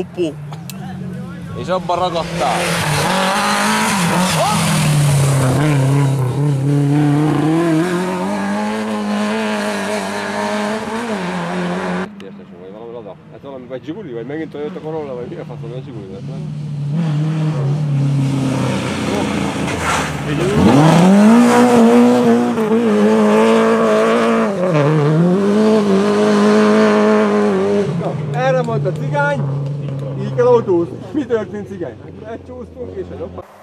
Zoppo. És abban ragadtál. Értes, vagy valami Lada? Hát valami, vagy Zsiguli, vagy megint Toyota Corolla, vagy mi a faszom, a Zsiguli lett, nem? Na, erre mondta cigány, így kell autózni. Mi történt cigány? Lecsúsztunk és egy opa.